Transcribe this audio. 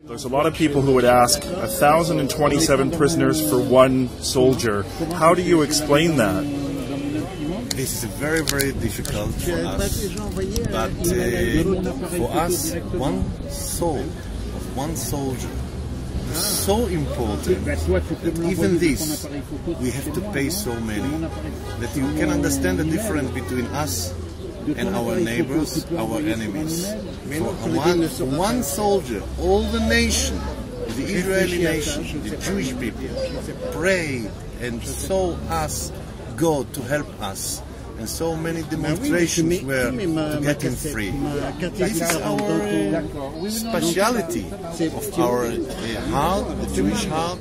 There's a lot of people who would ask 1,027 prisoners for one soldier. How do you explain that? This is very, very difficult for us. But uh, for us, one soul of one soldier is so important that even this, we have to pay so many. That you can understand the difference between us and our neighbors, our enemies. For one, one soldier, all the nation, the Israeli nation, the Jewish people, prayed and saw us God to help us. And so many demonstrations were to get him free. This is our speciality of our uh, heart, the Jewish heart,